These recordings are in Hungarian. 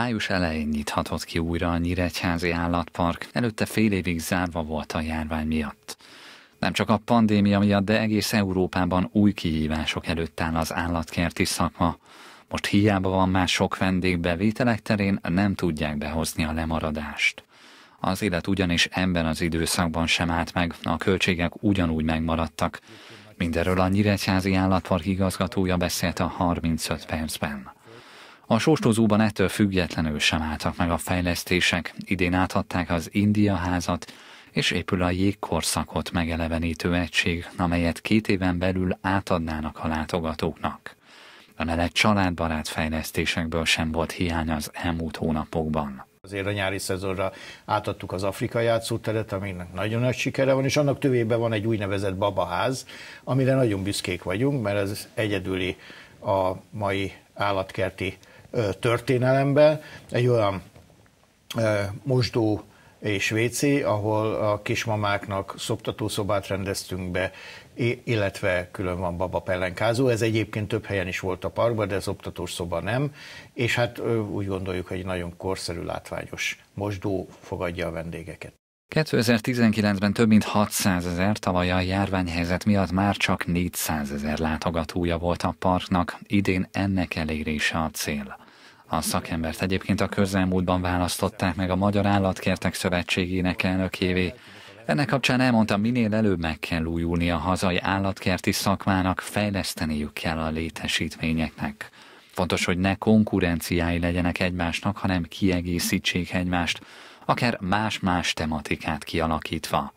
Május elején nyithatott ki újra a Nyíregyházi állatpark, előtte fél évig zárva volt a járvány miatt. Nem csak a pandémia miatt, de egész Európában új kihívások előtt áll az állatkerti szakma. Most hiába van más sok vendég bevételek terén, nem tudják behozni a lemaradást. Az élet ugyanis ebben az időszakban sem állt meg, a költségek ugyanúgy megmaradtak. Mindenről a Nyíregyházi állatpark igazgatója beszélt a 35 percben. A sóstózóban ettől függetlenül sem álltak meg a fejlesztések. Idén átadták az India házat, és épül a jégkorszakot megelevenítő egység, amelyet két éven belül átadnának a látogatóknak. Emellett családbarát fejlesztésekből sem volt hiány az elmúlt hónapokban. Azért a nyári szezonra átadtuk az Afrika játszóteret, aminek nagyon nagy sikere van, és annak tövében van egy úgynevezett babaház, amire nagyon büszkék vagyunk, mert ez egyedüli a mai állatkerti történelemben. Egy olyan mosdó és WC, ahol a kismamáknak szoptatószobát rendeztünk be, illetve külön van baba pellenkázó. Ez egyébként több helyen is volt a parkban, de az optatós szoba nem, és hát úgy gondoljuk, hogy egy nagyon korszerű, látványos mosdó fogadja a vendégeket. 2019-ben több mint 600 ezer, tavaly a járványhelyzet miatt már csak 400 ezer látogatója volt a parknak, idén ennek elérése a cél. A szakembert egyébként a közelmúltban választották meg a Magyar Állatkertek Szövetségének elnökévé. Ennek kapcsán elmondta, minél előbb meg kell újulni a hazai állatkerti szakmának, fejleszteniük kell a létesítményeknek. Fontos, hogy ne konkurenciái legyenek egymásnak, hanem kiegészítsék egymást, akár más-más tematikát kialakítva.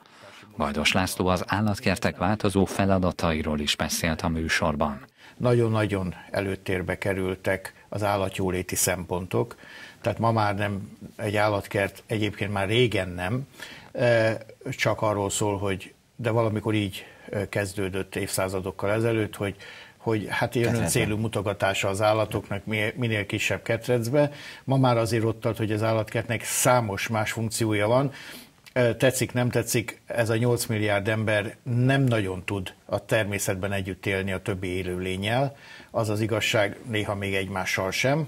Vajdos László az állatkertek változó feladatairól is beszélt a műsorban. Nagyon-nagyon előtérbe kerültek az állatjóléti szempontok, tehát ma már nem egy állatkert, egyébként már régen nem, e, csak arról szól, hogy de valamikor így e, kezdődött évszázadokkal ezelőtt, hogy hogy hát ilyen célú mutogatása az állatoknak minél kisebb ketrecbe. Ma már azért ott tart, hogy az állatkertnek számos más funkciója van. Tetszik, nem tetszik, ez a 8 milliárd ember nem nagyon tud a természetben együtt élni a többi élőlényel. Az az igazság, néha még egymással sem.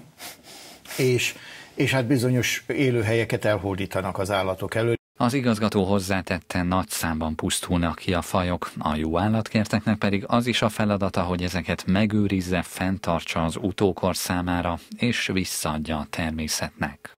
És, és hát bizonyos élőhelyeket elhódítanak az állatok elő. Az igazgató hozzátette, nagy számban pusztulnak ki a fajok, a jó állatkerteknek pedig az is a feladata, hogy ezeket megőrizze, fenntartsa az utókor számára, és visszaadja a természetnek.